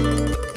you